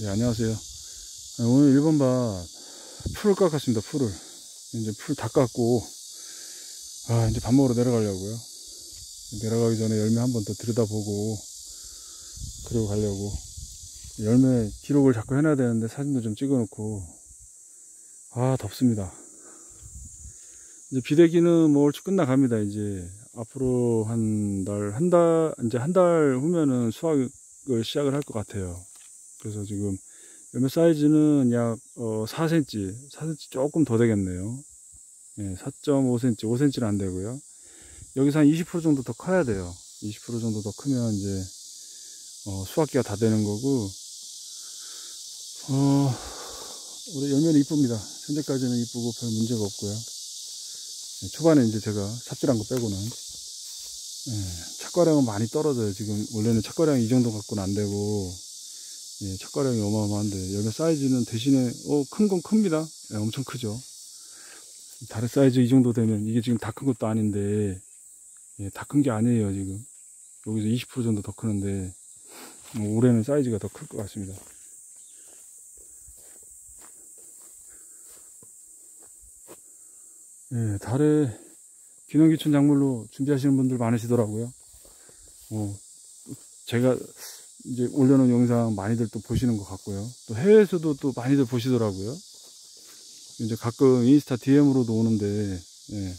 네, 안녕하세요. 아, 오늘 1번 밭 풀을 깎았습니다, 풀을. 이제 풀 다 깎고, 아, 이제 밥 먹으러 내려가려고요. 내려가기 전에 열매 한 번 더 들여다보고, 그리고 가려고. 열매 기록을 자꾸 해놔야 되는데 사진도 좀 찍어 놓고, 아, 덥습니다. 이제 비대기는 뭐 얼추 끝나갑니다, 이제. 앞으로 한 달, 한 달, 이제 한 달 후면은 수확을 시작을 할 것 같아요. 그래서 지금 열매 사이즈는 약 어, 4cm, 4cm 조금 더 되겠네요. 예, 4.5cm, 5cm는 안 되고요. 여기서 한 20% 정도 더 커야 돼요. 20% 정도 더 크면 이제 어, 수확기가 다 되는 거고 어, 우리 열매는 이쁩니다. 현재까지는 이쁘고 별 문제가 없고요. 예, 초반에 이제 제가 삽질한 거 빼고는 예, 착과량은 많이 떨어져요. 지금 원래는 착과량이 이 정도 갖고는 안 되고 예, 착과량이 어마어마한데 열매 사이즈는 대신에 어, 큰 건 큽니다. 예, 엄청 크죠. 다른 사이즈 이 정도 되면 이게 지금 다 큰 것도 아닌데 예, 다 큰 게 아니에요 지금 여기서 20% 정도 더 크는데 뭐 올해는 사이즈가 더 클 것 같습니다. 예, 달에 기능기춘 작물로 준비하시는 분들 많으시더라고요. 어, 제가 이제 올려놓은 영상 많이들 또 보시는 것 같고요. 또 해외에서도 또 많이들 보시더라고요. 이제 가끔 인스타 DM으로도 오는데, 예.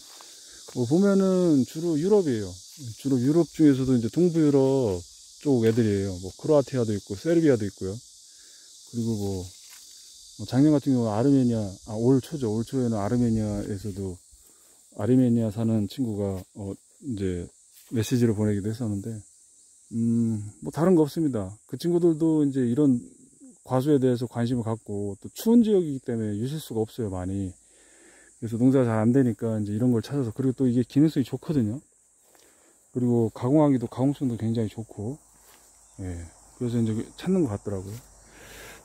뭐 보면은 주로 유럽이에요. 주로 유럽 중에서도 이제 동부 유럽 쪽 애들이에요. 뭐 크로아티아도 있고, 세르비아도 있고요. 그리고 뭐, 뭐 작년 같은 경우 아르메니아, 아, 올 초죠. 올 초에는 아르메니아에서도 아르메니아 사는 친구가, 어, 이제 메시지를 보내기도 했었는데, 음, 뭐 다른 거 없습니다. 그 친구들도 이제 이런 과수에 대해서 관심을 갖고 또 추운 지역이기 때문에 유실 수가 없어요, 많이. 그래서 농사가 잘 안 되니까 이제 이런 걸 찾아서 그리고 또 이게 기능성이 좋거든요. 그리고 가공하기도 가공성도 굉장히 좋고, 예. 그래서 이제 찾는 것 같더라고요.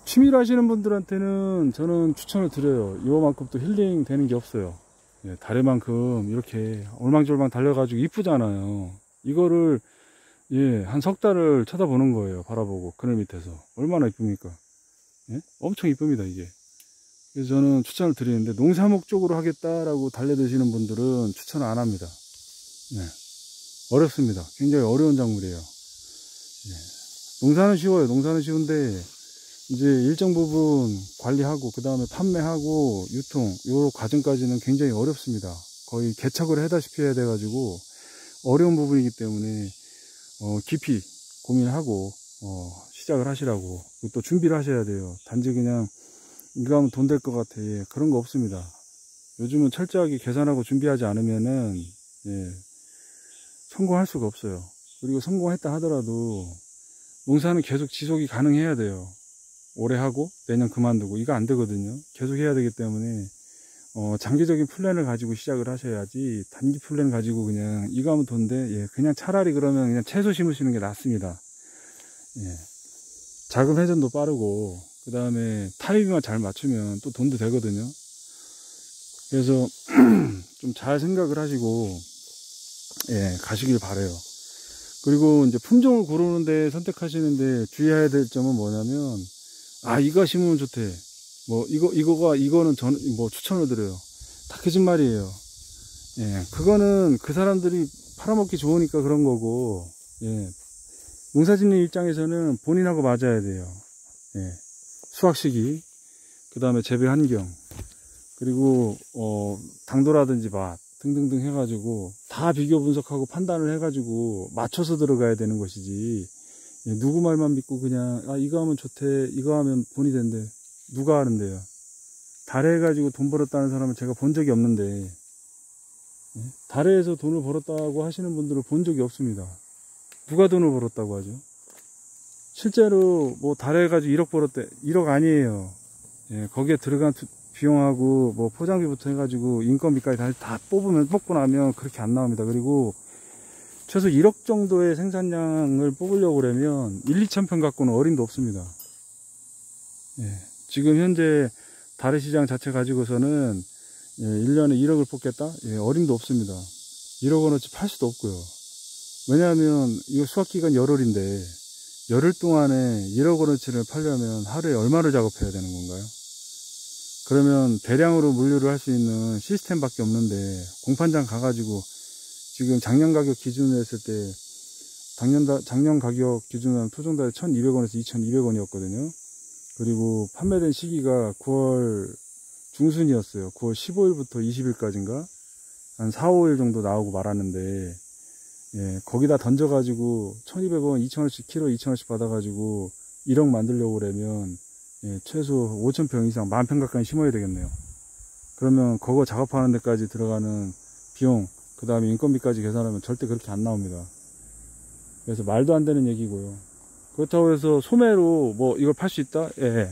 취미로 하시는 분들한테는 저는 추천을 드려요. 이거만큼 또 힐링 되는 게 없어요. 예, 다래만큼 이렇게 얼망졸망 달려가지고 이쁘잖아요. 이거를 예, 한 석 달을 쳐다보는 거예요. 바라보고 그늘 밑에서 얼마나 이쁩니까? 예? 엄청 이쁩니다 이게. 그래서 저는 추천을 드리는데 농사 목적으로 하겠다라고 달려드시는 분들은 추천을 안 합니다. 네. 어렵습니다. 굉장히 어려운 작물이에요. 예. 농사는 쉬워요. 농사는 쉬운데 이제 일정 부분 관리하고 그 다음에 판매하고 유통 요 과정까지는 굉장히 어렵습니다. 거의 개척을 해다시피 해야 돼가지고 어려운 부분이기 때문에 어, 깊이 고민하고 어, 시작을 하시라고 또 준비를 하셔야 돼요. 단지 그냥 이거 하면 돈 될 것 같아. 예, 그런 거 없습니다. 요즘은 철저하게 계산하고 준비하지 않으면은 예, 성공할 수가 없어요. 그리고 성공했다 하더라도 농사는 계속 지속이 가능해야 돼요. 올해 하고 내년 그만두고 이거 안 되거든요. 계속 해야 되기 때문에 어, 장기적인 플랜을 가지고 시작을 하셔야지 단기 플랜 가지고 그냥 이거 하면 돈 돼 예, 그냥 차라리 그러면 그냥 채소 심으시는 게 낫습니다. 예. 자금 회전도 빠르고 그 다음에 타이밍만 잘 맞추면 또 돈도 되거든요. 그래서 좀 잘 생각을 하시고 예, 가시길 바래요. 그리고 이제 품종을 고르는데 선택하시는데 주의해야 될 점은 뭐냐면 아 이거 심으면 좋대 뭐 이거 이거가 이거는 저는 뭐 추천을 드려요. 다 거짓말이에요. 예 그거는 그 사람들이 팔아먹기 좋으니까 그런 거고 예. 농사 짓는 입장에서는 본인하고 맞아야 돼요. 예. 수확 시기 그 다음에 재배 환경 그리고 어 당도라든지 맛 등등등 해가지고 다 비교 분석하고 판단을 해가지고 맞춰서 들어가야 되는 것이지. 예, 누구 말만 믿고 그냥 아 이거 하면 좋대 이거 하면 본이 된대 누가 하는데요? 달해가지고 돈 벌었다는 사람은 제가 본 적이 없는데 예? 달해에서 돈을 벌었다고 하시는 분들을 본 적이 없습니다. 누가 돈을 벌었다고 하죠? 실제로 뭐 다래 가지고 1억 벌었대 1억 아니에요. 예, 거기에 들어간 투, 비용하고 뭐 포장비부터 해가지고 인건비까지 다, 다 뽑으면 뽑고 나면 그렇게 안 나옵니다. 그리고 최소 1억 정도의 생산량을 뽑으려고 그러면 1, 2천 평 갖고는 어림도 없습니다. 예, 지금 현재 다래 시장 자체 가지고서는 예, 1년에 1억을 뽑겠다? 예, 어림도 없습니다. 1억 원어치 팔 수도 없고요. 왜냐하면 이거 수확기간 열흘인데 열흘 동안에 1억 원어치를 팔려면 하루에 얼마를 작업해야 되는 건가요? 그러면 대량으로 물류를 할 수 있는 시스템밖에 없는데 공판장 가가지고 지금 작년 가격 기준으로 했을 때 작년, 작년 가격 기준으로 토종달에 1200원에서 2200원이었거든요. 그리고 판매된 시기가 9월 중순이었어요. 9월 15일부터 20일까지인가? 한 4, 5일 정도 나오고 말았는데, 예, 거기다 던져가지고 1200원, 2000원씩 키로 2000원씩 받아가지고 1억 만들려고 그러면 예, 최소 5천평 이상, 만평 가까이 심어야 되겠네요. 그러면 그거 작업하는 데까지 들어가는 비용, 그 다음에 인건비까지 계산하면 절대 그렇게 안 나옵니다. 그래서 말도 안 되는 얘기고요. 그렇다고 해서 소매로 뭐 이걸 팔 수 있다? 예.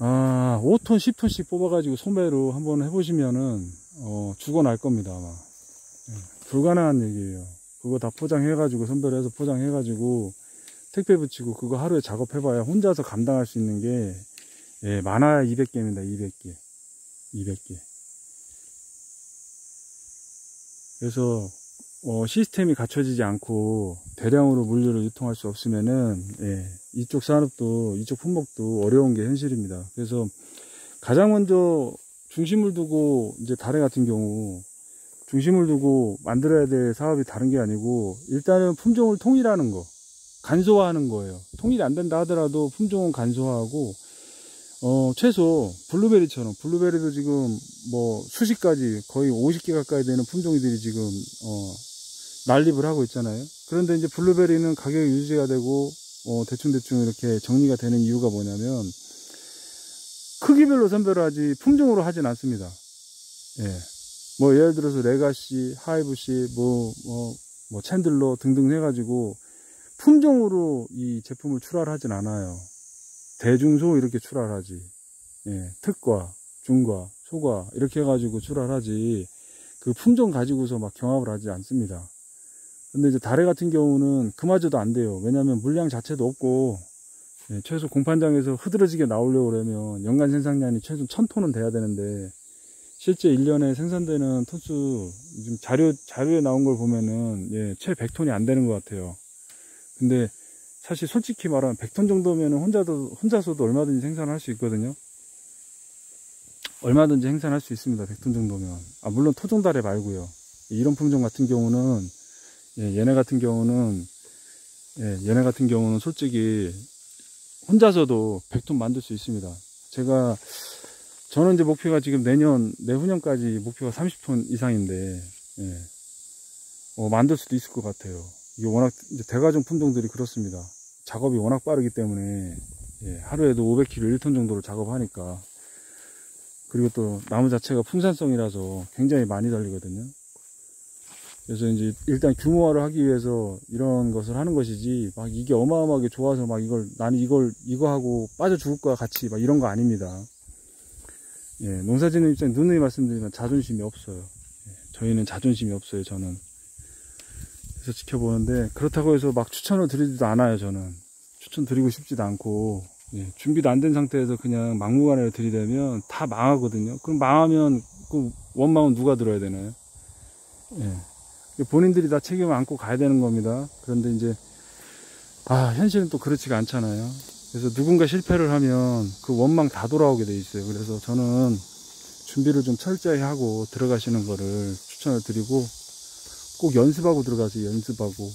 아, 5톤, 10톤씩 뽑아가지고 소매로 한번 해보시면은, 어, 죽어날 겁니다, 아마. 예. 불가능한 얘기예요. 그거 다 포장해가지고, 선별해서 포장해가지고, 택배 붙이고, 그거 하루에 작업해봐야 혼자서 감당할 수 있는 게, 예, 많아야 200개입니다, 200개. 200개. 그래서, 어, 시스템이 갖춰지지 않고 대량으로 물류를 유통할 수 없으면은 예, 이쪽 산업도 이쪽 품목도 어려운 게 현실입니다. 그래서 가장 먼저 중심을 두고 이제 다래 같은 경우 중심을 두고 만들어야 될 사업이 다른 게 아니고 일단은 품종을 통일하는 거 간소화하는 거예요. 통일이 안 된다 하더라도 품종은 간소화하고 어, 최소 블루베리처럼 블루베리도 지금 뭐 수십 가지 거의 50개 가까이 되는 품종들이 지금 어, 난립을 하고 있잖아요. 그런데 이제 블루베리는 가격이 유지가 되고 어, 대충대충 이렇게 정리가 되는 이유가 뭐냐면 크기별로 선별하지 품종으로 하진 않습니다. 예. 뭐 예를 들어서 레가시, 하이브시, 뭐, 뭐, 뭐 챈들러 등등 해가지고 품종으로 이 제품을 출하를 하진 않아요. 대중소 이렇게 출하를 하지. 예. 특과, 중과, 소과 이렇게 해가지고 출하를 하지. 그 품종 가지고서 막 경합을 하지 않습니다. 근데 이제 다래 같은 경우는 그마저도 안 돼요. 왜냐하면 물량 자체도 없고 예, 최소 공판장에서 흐드러지게 나오려고 그러면 연간 생산량이 최소 1000톤은 돼야 되는데 실제 1년에 생산되는 톤수 지금 자료 자료에 나온 걸 보면은 예, 채 100톤이 안 되는 것 같아요. 근데 사실 솔직히 말하면 100톤 정도면 혼자도 혼자서도 얼마든지 생산할 수 있거든요. 얼마든지 생산할 수 있습니다. 100톤 정도면. 아 물론 토종다래 말고요. 이런 품종 같은 경우는 예, 얘네 같은 경우는 예, 얘네 같은 경우는 솔직히 혼자서도 100톤 만들 수 있습니다. 제가 저는 이제 목표가 지금 내년 내후년까지 목표가 30톤 이상인데 예, 어, 만들 수도 있을 것 같아요. 이게 워낙 대가종 품종들이 그렇습니다. 작업이 워낙 빠르기 때문에 예, 하루에도 500kg 1톤 정도로 작업하니까 그리고 또 나무 자체가 풍산성이라서 굉장히 많이 달리거든요. 그래서 이제 일단 규모화를 하기 위해서 이런 것을 하는 것이지 막 이게 어마어마하게 좋아서 막 이걸 나는 이걸 이거 하고 빠져 죽을 거야 같이 막 이런 거 아닙니다. 예, 농사짓는 입장 누누이 말씀드리면 자존심이 없어요. 예, 저희는 자존심이 없어요. 저는 그래서 지켜보는데 그렇다고 해서 막 추천을 드리지도 않아요. 저는 추천 드리고 싶지도 않고 예, 준비도 안 된 상태에서 그냥 막무가내로 들이대면 다 망하거든요. 그럼 망하면 그 원망은 누가 들어야 되나요? 예. 본인들이 다 책임을 안고 가야 되는 겁니다. 그런데 이제 아 현실은 또 그렇지가 않잖아요. 그래서 누군가 실패를 하면 그 원망 다 돌아오게 돼 있어요. 그래서 저는 준비를 좀 철저히 하고 들어가시는 거를 추천을 드리고 꼭 연습하고 들어가세요. 연습하고.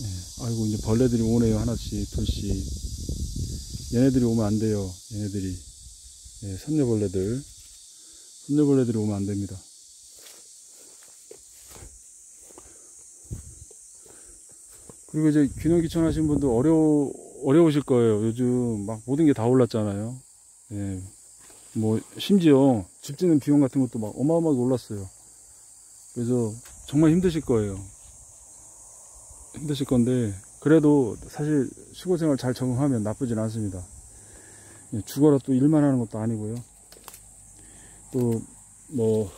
예, 아이고 이제 벌레들이 오네요. 하나씩 둘씩. 얘네들이 오면 안 돼요. 얘네들이. 예, 선녀벌레들. 선녀벌레들이 오면 안 됩니다. 그리고 이제 귀농 귀촌 하신 분들 어려워 어려우실 거예요. 요즘 막 모든 게 다 올랐잖아요. 예. 뭐 심지어 집 짓는 비용 같은 것도 막 어마어마하게 올랐어요. 그래서 정말 힘드실 거예요. 힘드실 건데 그래도 사실 시골 생활 잘 적응하면 나쁘진 않습니다. 예, 죽어라 또 일만 하는 것도 아니고요. 또 뭐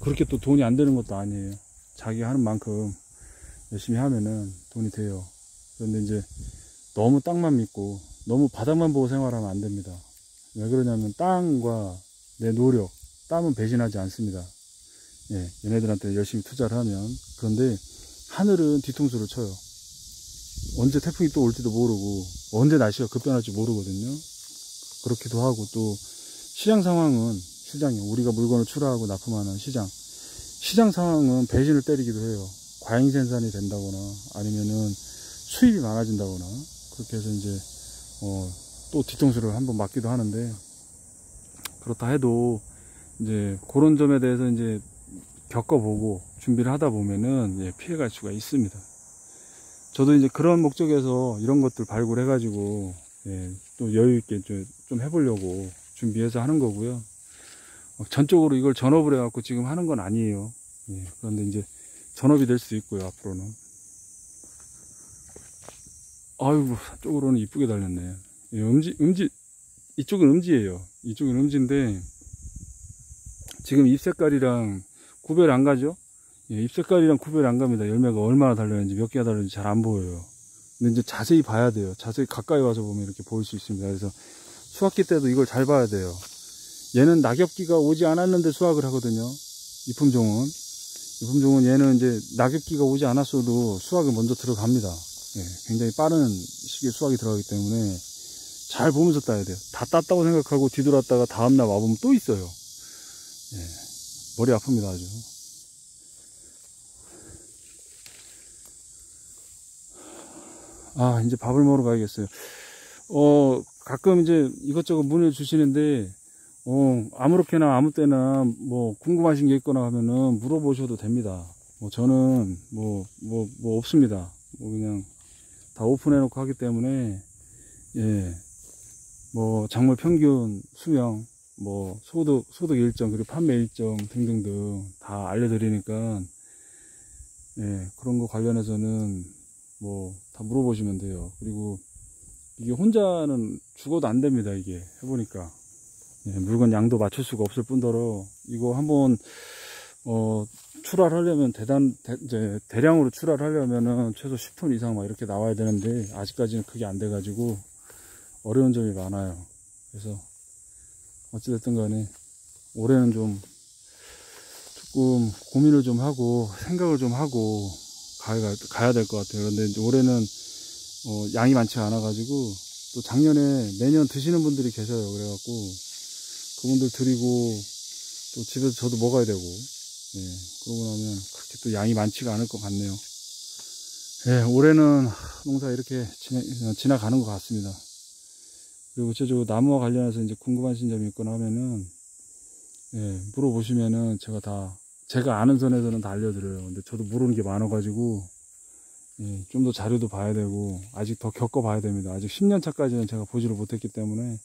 그렇게 또 돈이 안 되는 것도 아니에요. 자기 하는 만큼 열심히 하면은 돈이 돼요. 그런데 이제 너무 땅만 믿고 너무 바닥만 보고 생활하면 안 됩니다. 왜 그러냐면 땅과 내 노력, 땀은 배신하지 않습니다. 예, 얘네들한테 열심히 투자를 하면 그런데 하늘은 뒤통수를 쳐요. 언제 태풍이 또 올지도 모르고 언제 날씨가 급변할지 모르거든요. 그렇기도 하고 또 시장 상황은 시장이 우리가 물건을 출하하고 납품하는 시장 시장 상황은 배신을 때리기도 해요. 과잉 생산이 된다거나 아니면은 수입이 많아진다거나 그렇게 해서 이제 어, 또 뒤통수를 한번 맞기도 하는데 그렇다 해도 이제 그런 점에 대해서 이제 겪어보고 준비를 하다 보면은 예, 피해갈 수가 있습니다. 저도 이제 그런 목적에서 이런 것들 발굴해 가지고 예, 또 여유 있게 좀, 좀 해보려고 준비해서 하는 거고요. 어, 전적으로 이걸 전업을 해갖고 지금 하는 건 아니에요. 예, 그런데 이제 전업이 될수 있고요, 앞으로는. 아이고, 쪽으로는 이쁘게 달렸네. 예, 음지, 음지, 이쪽은 음지예요. 이쪽은 음지인데, 지금 잎 색깔이랑 구별 안 가죠? 예, 잎 색깔이랑 구별 안 갑니다. 열매가 얼마나 달렸는지, 몇 개가 달렸는지 잘 안 보여요. 근데 이제 자세히 봐야 돼요. 자세히 가까이 와서 보면 이렇게 보일 수 있습니다. 그래서 수확기 때도 이걸 잘 봐야 돼요. 얘는 낙엽기가 오지 않았는데 수확을 하거든요. 이 품종은. 이 품종은 얘는 이제 낙엽기가 오지 않았어도 수확이 먼저 들어갑니다. 예, 굉장히 빠른 시기에 수확이 들어가기 때문에 잘 보면서 따야 돼요. 다 땄다고 생각하고 뒤돌았다가 다음날 와보면 또 있어요. 예, 머리 아픕니다, 아주. 아, 이제 밥을 먹으러 가야겠어요. 어, 가끔 이제 이것저것 문의 주시는데, 어, 아무렇게나 아무 때나 뭐 궁금하신 게 있거나 하면은 물어보셔도 됩니다. 뭐 저는 뭐, 뭐, 뭐 없습니다. 뭐 그냥 다 오픈해 놓고 하기 때문에, 예, 뭐 작물 평균 수명, 뭐 소득, 소득 일정, 그리고 판매 일정 등등등 다 알려드리니까, 예, 그런 거 관련해서는 뭐 다 물어보시면 돼요. 그리고 이게 혼자는 죽어도 안 됩니다, 이게. 해보니까. 예, 물건 양도 맞출 수가 없을 뿐더러 이거 한번 어, 출하하려면 대단 대, 이제 대량으로 출하하려면은 최소 10톤 이상 막 이렇게 나와야 되는데 아직까지는 그게 안 돼 가지고 어려운 점이 많아요. 그래서 어찌됐든 간에 올해는 좀 조금 고민을 좀 하고 생각을 좀 하고 가야, 가야 될 것 같아요. 근데 올해는 어, 양이 많지 않아 가지고 또 작년에 매년 드시는 분들이 계셔요. 그래갖고 그분들 드리고 또 집에서 저도 먹어야 되고 예, 그러고 나면 그렇게 또 양이 많지가 않을 것 같네요. 예, 올해는 농사 이렇게 지나, 지나가는 것 같습니다. 그리고 제저 나무와 관련해서 이제 궁금하신 점이 있거나 하면은 예, 물어보시면은 제가 다 제가 아는 선에서는 다 알려드려요. 근데 저도 모르는 게 많아 가지고 예, 좀 더 자료도 봐야 되고 아직 더 겪어봐야 됩니다. 아직 10년 차까지는 제가 보지를 못했기 때문에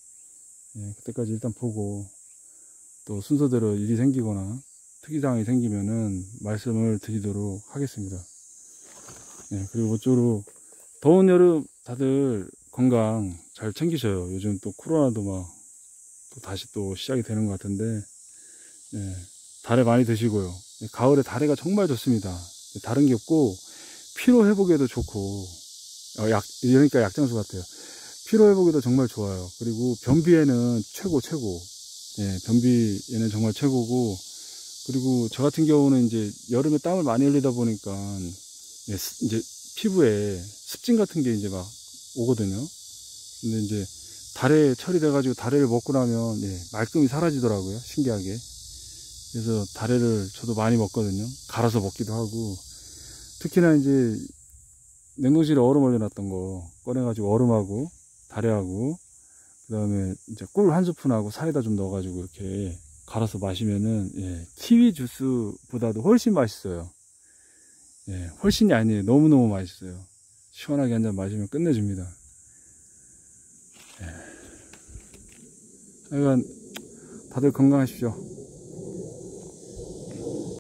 예, 그때까지 일단 보고 또 순서대로 일이 생기거나 특이사항이 생기면은 말씀을 드리도록 하겠습니다. 예, 그리고 모쪼록 더운 여름 다들 건강 잘 챙기셔요. 요즘 또 코로나도 막 또 다시 또 시작이 되는 것 같은데 예, 다래 많이 드시고요. 예, 가을에 다래가 정말 좋습니다. 예, 다른 게 없고 피로 회복에도 좋고 어, 약 이러니까 약장수 같아요. 피로 회복에도 정말 좋아요. 그리고 변비에는 최고 최고. 예, 변비에는 정말 최고고 그리고 저 같은 경우는 이제 여름에 땀을 많이 흘리다 보니까 예, 이제 피부에 습진 같은 게 이제 막 오거든요. 근데 이제 달에 처리돼 가지고 달래를 먹고 나면 예, 말끔히 사라지더라고요. 신기하게. 그래서 달래를 저도 많이 먹거든요. 갈아서 먹기도 하고 특히나 이제 냉동실에 얼음 올려놨던 거 꺼내가지고 얼음하고 다래하고 그 다음에 이제 꿀 한 스푼하고 사이다 좀 넣어가지고 이렇게 갈아서 마시면은 예, 키위 주스보다도 훨씬 맛있어요. 예, 훨씬이 아니에요. 너무너무 맛있어요. 시원하게 한 잔 마시면 끝내줍니다. 예. 하여간 다들 건강하십시오.